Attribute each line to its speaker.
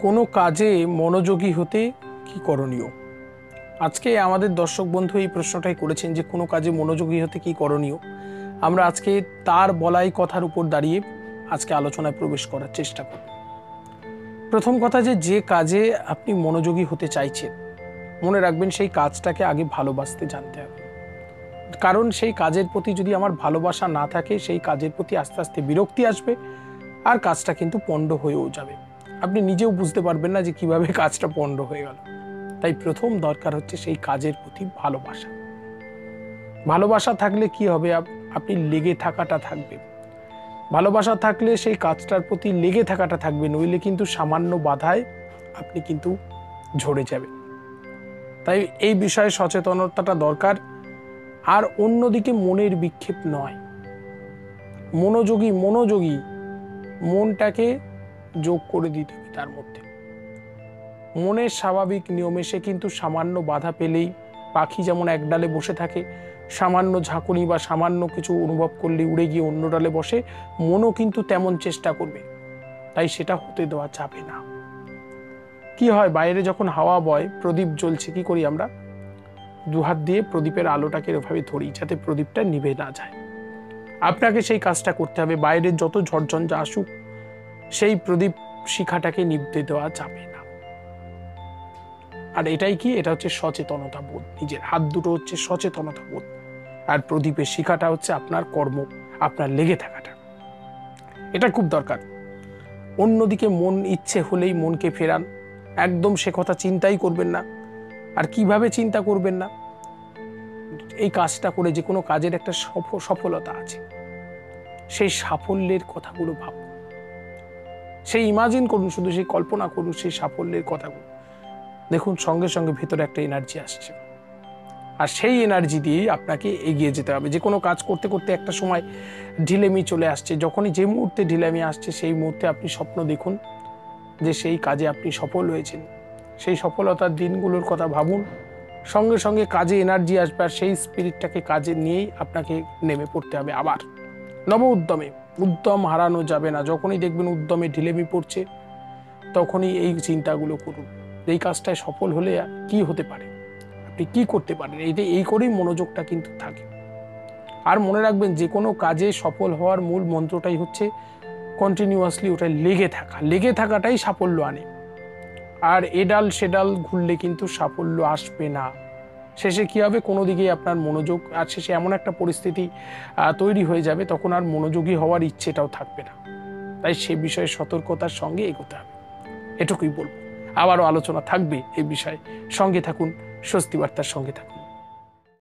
Speaker 1: কোনো কাজে মনোযোগী হতে কি করণীয়? আজকে আমাদের দর্শক বন্ধু এই প্রশ্নটাই করেছেন যে কোনো কাজে মনোযোগী হতে কি করণীয়? আমরা আজকে তার বলাই কথার উপর দাঁড়িয়ে আজকে আলোচনায় প্রবেশ করার চেষ্টা করব। প্রথম কথা যে যে কাজে আপনি মনোযোগী হতে চাইছেন, মনে রাখবেন সেই কাজটাকে আগে ভালোবাসতে জানতে হবে। কারণ সেই কাজের প্রতি যদি আমার ভালোবাসা না থাকে, সেই কাজের প্রতি আস্তে আস্তে বিরক্তি আসবে আর কাজটা কিন্তু পণ্ড হয়েও যাবে। আপনি নিজেও বুঝতে পারবেন না যে কীভাবে কাজটা পণ্ড হয়ে গেল। তাই প্রথম দরকার হচ্ছে সেই কাজের প্রতি ভালোবাসা। ভালোবাসা থাকলে কি হবে? আপ- আপনি লেগে থাকাটা থাকবে। ভালোবাসা থাকলে সেই কাজটার প্রতি লেগে থাকাটা থাকবে, নইলে কিন্তু সামান্য বাধায় আপনি কিন্তু ঝরে যাবে তাই এই বিষয়ে সচেতনতাটা দরকার। আর অন্যদিকে মনের বিক্ষেপ নয়। মনোযোগী মনোযোগী মনটাকে যোগ করে দিতে হবে তার মধ্যে। মনের স্বাভাবিক নিয়মে সে কিন্তু সামান্য বাধা পেলেই পাখি যেমন এক ডালে বসে থাকে, সামান্য ঝাঁকুনি বা সামান্য কিছু অনুভব করলে উড়ে গিয়ে অন্য ডালে বসে, মনও কিন্তু তেমন চেষ্টা করবে। তাই সেটা হতে দেওয়া যাবে না। কি হয়, বাইরে যখন হাওয়া বয়, প্রদীপ জ্বলছে, কি করি আমরা? দুহাত দিয়ে প্রদীপের আলোটাকে এভাবে ধরি যাতে প্রদীপটা নিভে না যায়। আপনাকে সেই কাজটা করতে হবে। বাইরের যত ঝড়ঝঞ্ঝা আসুক সেই প্রদীপ শিখাটাকে নিভতে দেওয়া যাবে না। আর এটাই কি? এটা হচ্ছে সচেতনতা বোধ। নিজের হাত দুটো হচ্ছে সচেতনতা বোধ। আর প্রদীপের শিখাটা হচ্ছে আপনার কর্ম, আপনার লেগে থাকাটা। এটা খুব দরকার। অন্যদিকে মন ইচ্ছে হলেই মনকে ফেরান। একদম সে কথা চিন্তাই করবেন না। আর কীভাবে চিন্তা করবেন না? এই কাজটা করে যে কোনো কাজের একটা সফ- সফলতা আছে। সেই সাফল্যের কথাগুলো ভাবুন। সেই ইমাজিন করুন, শুধু সেই কল্পনা করুন সেই সাফল্যের কথাগুলো। দেখুন, সঙ্গে সঙ্গে ভেতরে একটা এনার্জি আসছে। আর সেই এনার্জি দিয়েই আপনাকে এগিয়ে যেতে হবে। যে কোনো কাজ করতে করতে একটা সময় ঢিলেমি চলে আসছে। যখনই যে মুহূর্তে ঢিলেমি আসছে, সেই মুহূর্তে আপনি স্বপ্ন দেখুন যে সেই কাজে আপনি সফল হয়েছেন। সেই সফলতার দিনগুলোর কথা ভাবুন। সঙ্গে সঙ্গে কাজে এনার্জি আসবে আর সেই স্পিরিটটাকে কাজে নিয়েই আপনাকে নেমে পড়তে হবে আবার। নব উদ্যমে, উদ্যম হারানো যাবে না। যখনই দেখবেন উদ্যমে ঢিলেমি পড়ছে, তখনই এই চিন্তাগুলো করুন। এই কাজটায় সফল হলে কি হতে পারে? আপনি কি করতে পারেন? এই এই করেই মনোযোগটা কিন্তু থাকে। আর মনে রাখবেন, যে কোনো কাজে সফল হওয়ার মূল মন্ত্রটাই হচ্ছে কন্টিনিউয়াসলি ওটা লেগে থাকা। লেগে থাকাটাই সাফল্য আনে। আর এডাল সেডাল ঘুরলে কিন্তু সাফল্য আসবে না। শেষে কি হবে? কোনো দিকেই আপনার মনোযোগ আর শেষে এমন একটা পরিস্থিতি তৈরি হয়ে যাবে, তখন আর মনোযোগী হওয়ার ইচ্ছেটাও থাকবে না। তাই সে বিষয়ে সতর্কতার সঙ্গে এগোতে হবে। এটুকুই বলব। আবারও আলোচনা থাকবে এই বিষয়ে। সঙ্গে থাকুন, স্বস্তি বার্তার সঙ্গে থাকুন।